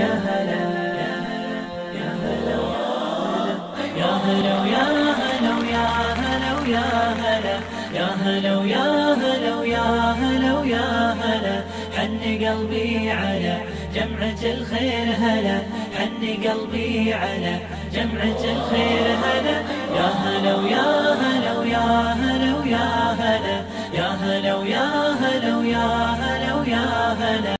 يا هلا يا هلا يا هلا يا هلا يا هلا يا هلا يا هلا يا هلا يا هلا يا هلا حن قلبي على جمعة الخير هلا حن قلبي على جمعة الخير هلا يا هلا ويا هلا ويا هلا ويا هلا يا هلا ويا هلا ويا هلا ويا هلا